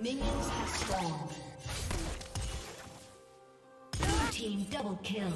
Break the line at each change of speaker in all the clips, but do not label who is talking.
Minions have spawned. Blue team double kill.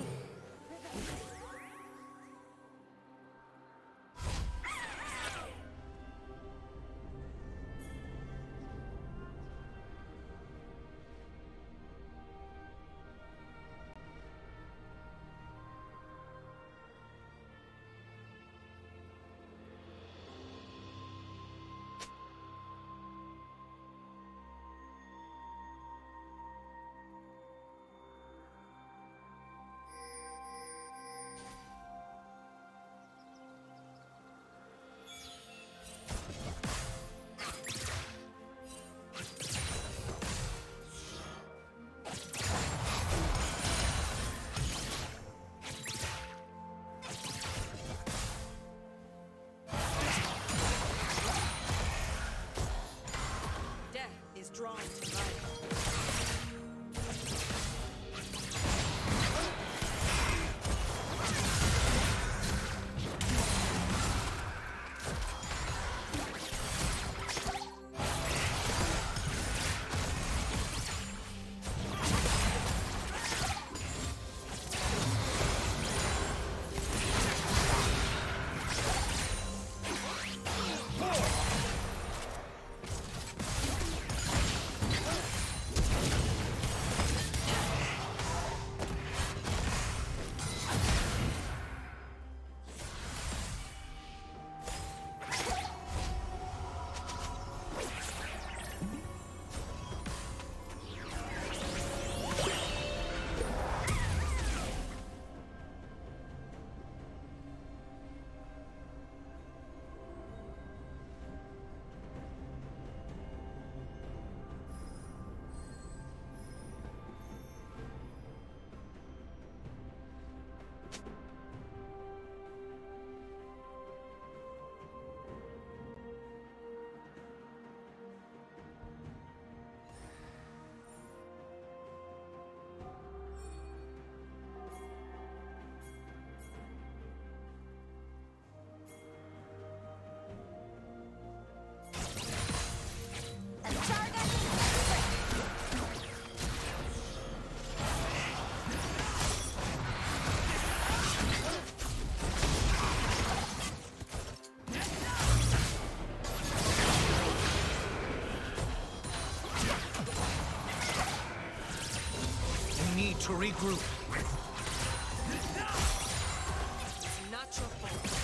To regroup.
Blue team slain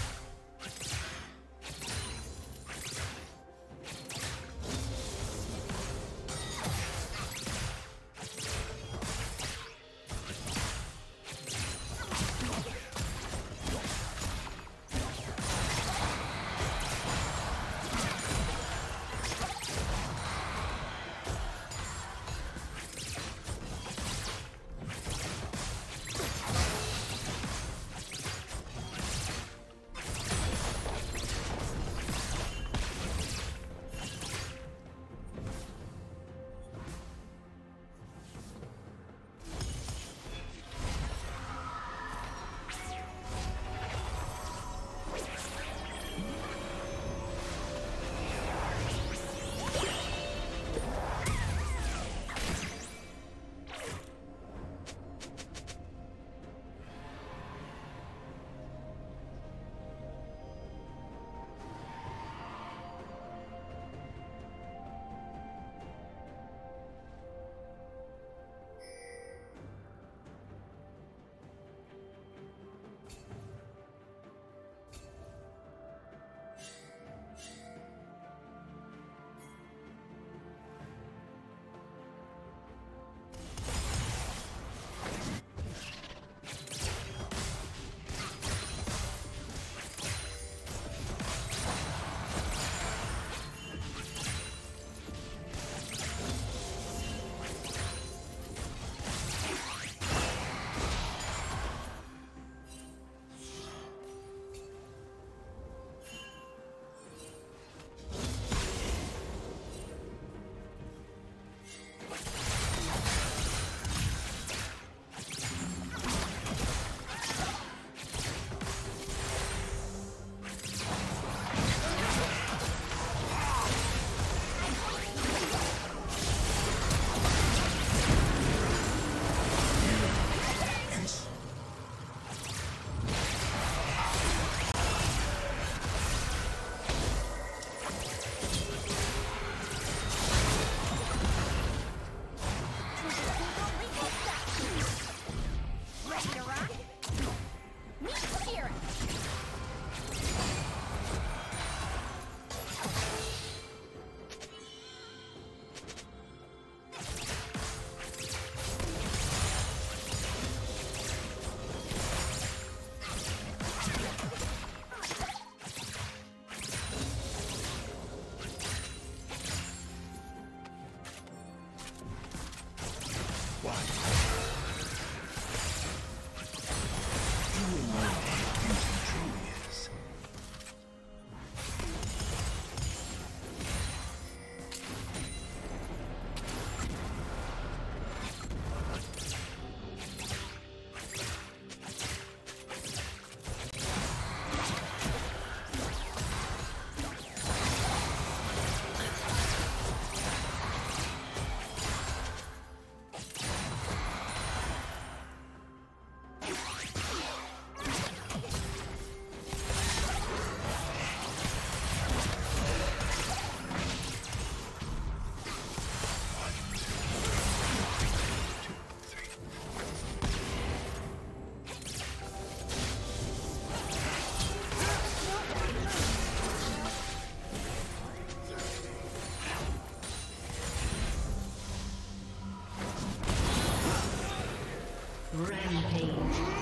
the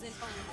Doesn't.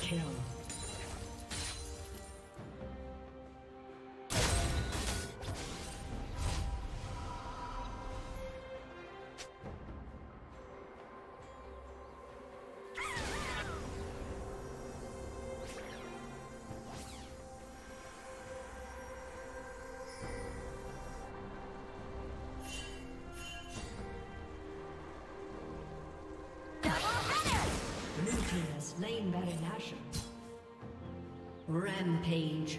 Kill. Team has slain Baron. Rampage.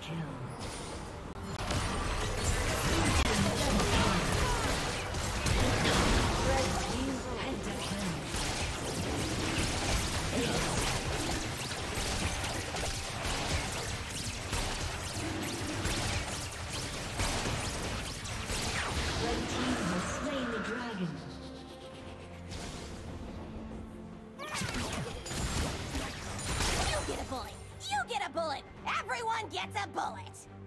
Kill.
Everyone gets a bullet!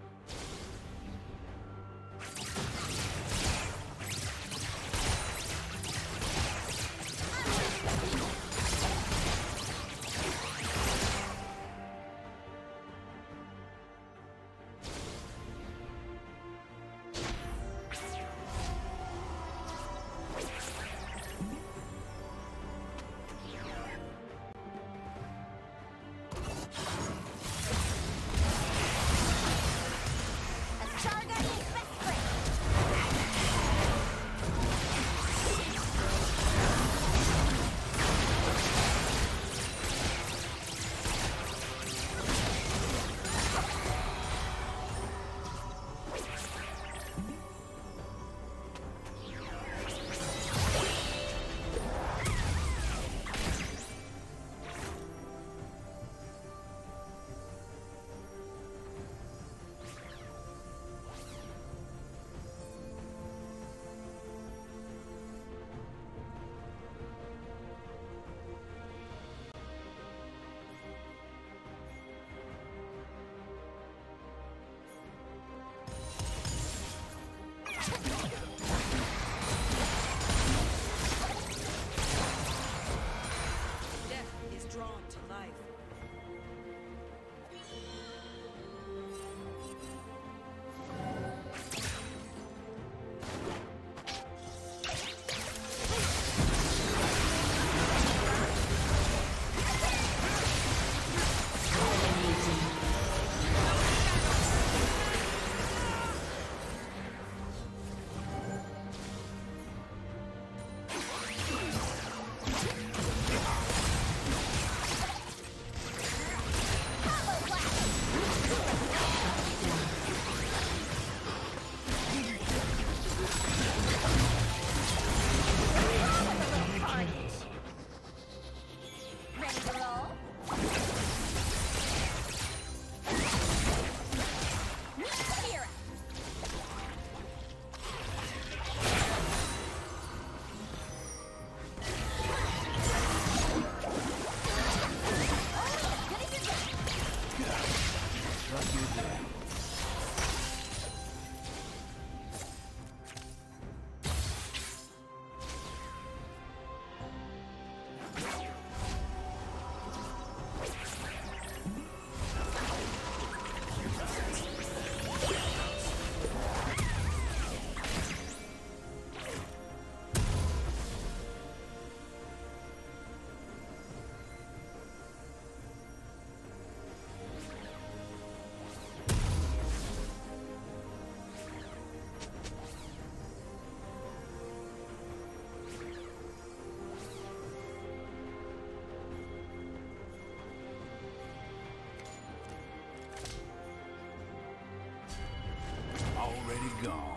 gone.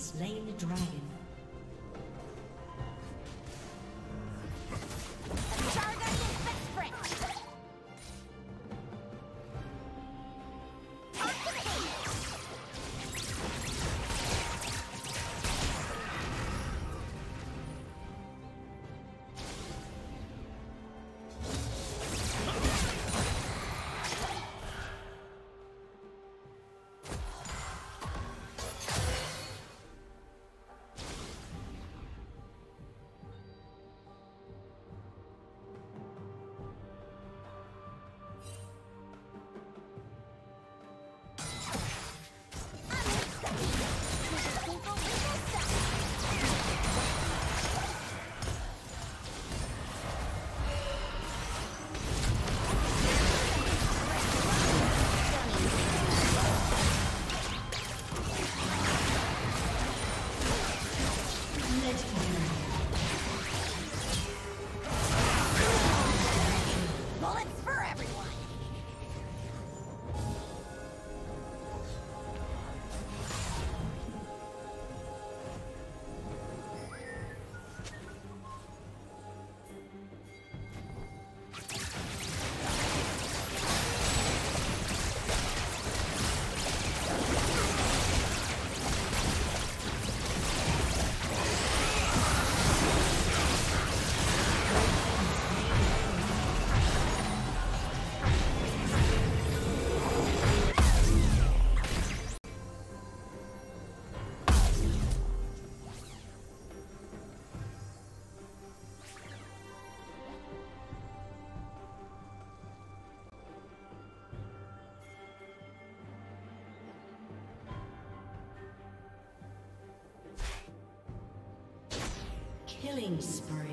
Slain the dragon. Killing spree.